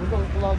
Buradan kulağım